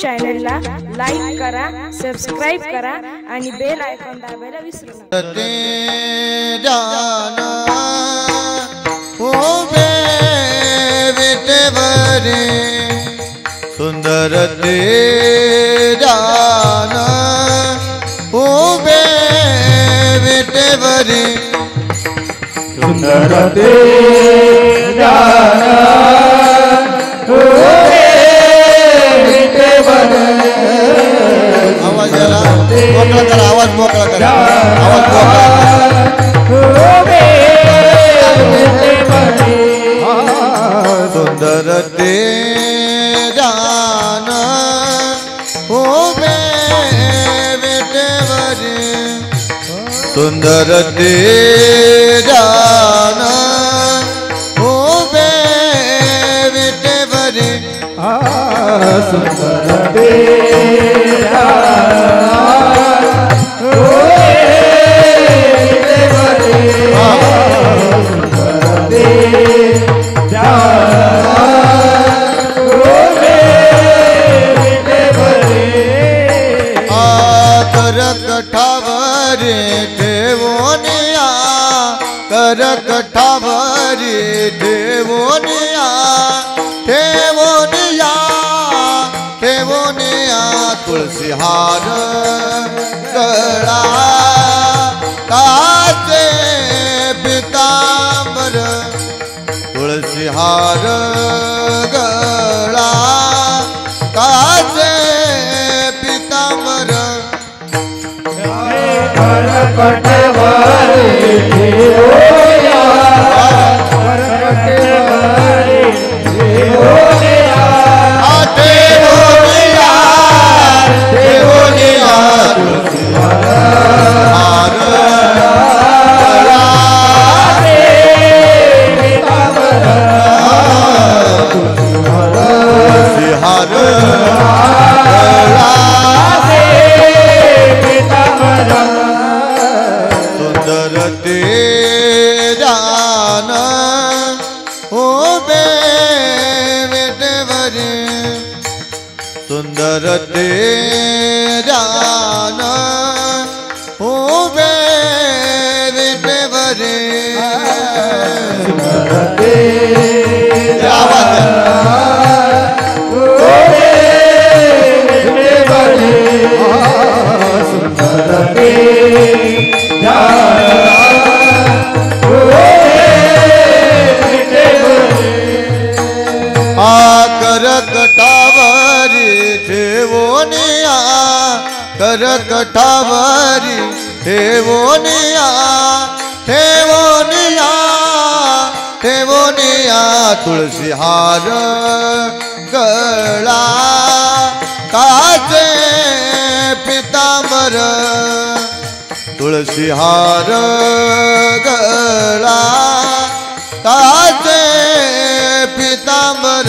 चॅनलला लाईक करा सबस्क्राईब करा आणि बेल आयकॉन दाबायला विसरू नका. जाना उभे विटेवरे सुंदर ते जाना उभे विटेवरे सुंदर ते जाना। सुंदर ते जान उभे विटेवरे सुंदर ते जान उभे विटेवरे सुंदर ते કરકઠાવરે દેવોનિયા કરકઠાવરે દેવોનિયા દેવોનિયા દેવોનિયા તુલસી હાર કળા કાચે પિતાંબર તુલસી હાર ગળા आते वेटेवरे। सुंदर ते जान उभे वेटेवरे। आवाज़ आकर कर कटावरी ठेवोनिया ठेवोनिया ठेवोनिया तुळशी हार गळा. काचे पितांबर तुळशी हार गळा. काचे पितांबर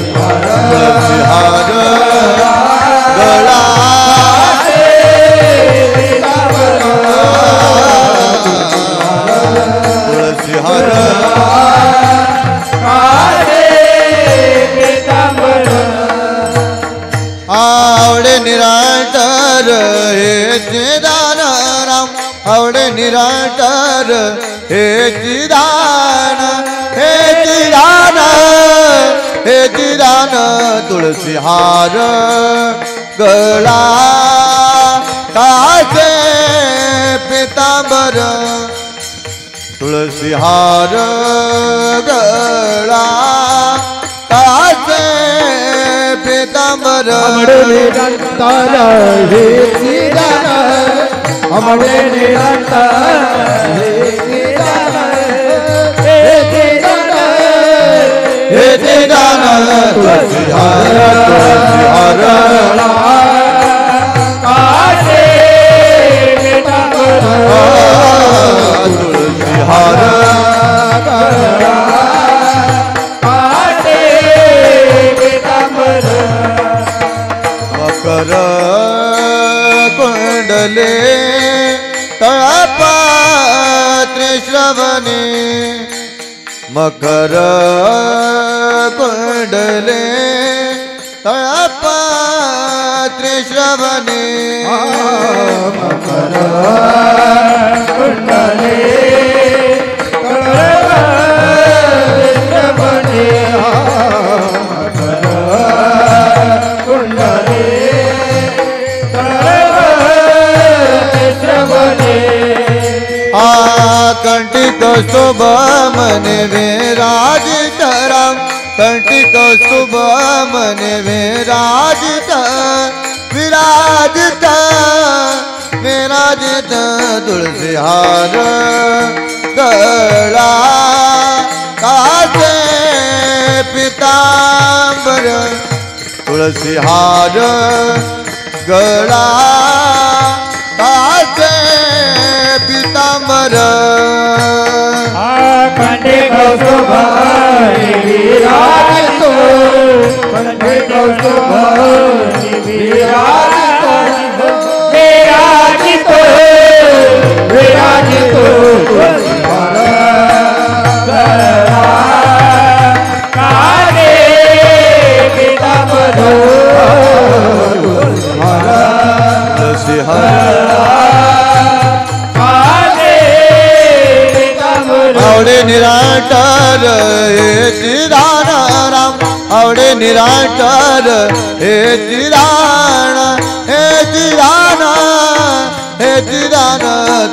आवडे निराटर, हे राम आवडे निराटर, हे चिदान हे चिदान हे चिदान तुळशी हार गला काचे पितांबर तुळशी हार गला काचे पितांबर निरंतर हे चिदान हमारे निरंतर हे चिदान हे चिदान हे श्रवणे मकर कुंडले तळपात्रे श्रवणे. मकर कुंडले श्रवणे. शुभ मने विराजित राम कंटिक शुभ मने विराजित विराजित विराजित तुळसी हार गळा काचे पितांबर तुळसी हार गळा कंठे कौस्तुभारी विराजितो कंठे कौस्तुभारी विराजितो राम हे चिराण हे चिराण हे चिराण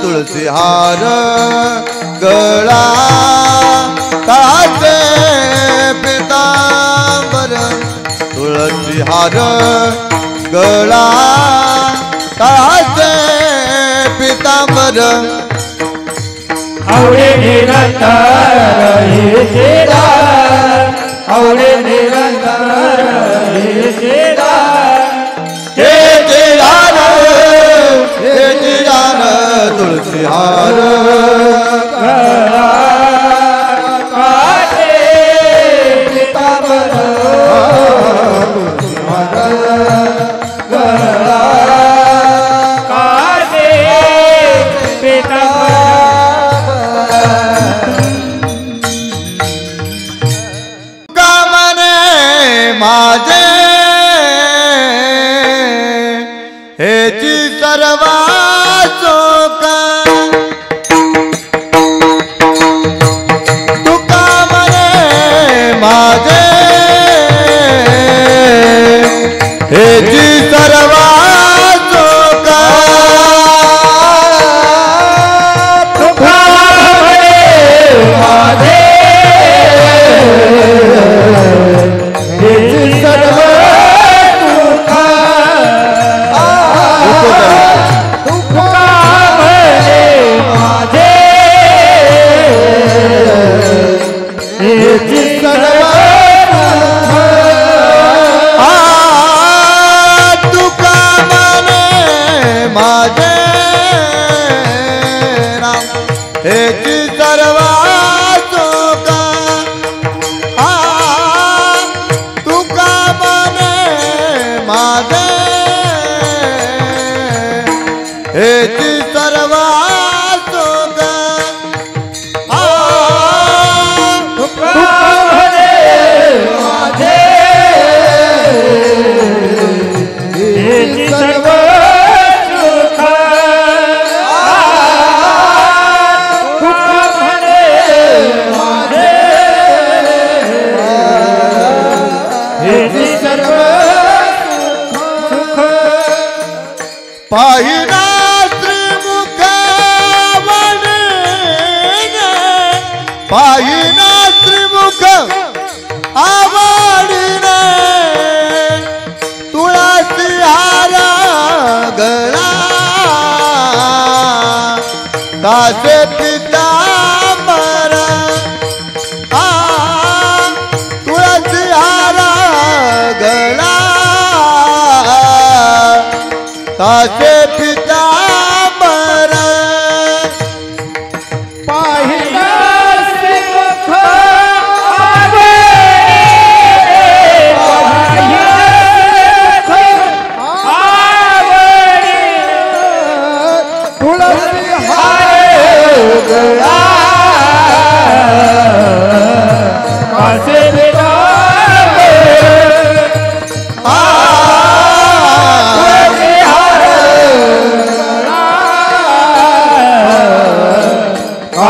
तुळसी हार गळा काचे पितांबर तुळसी हार गळा काचे पितांबर. आवडे निरंतर हे तेरा आवडे निरंतर. तुळसी हार काटे पितांबर काटे कामने माझे हेची सर्वा मने पाहिना त्रिमुख वडिने पाहिना त्रिमुख आवडीने. तुळसी हारा गळा. कासे पिता कासे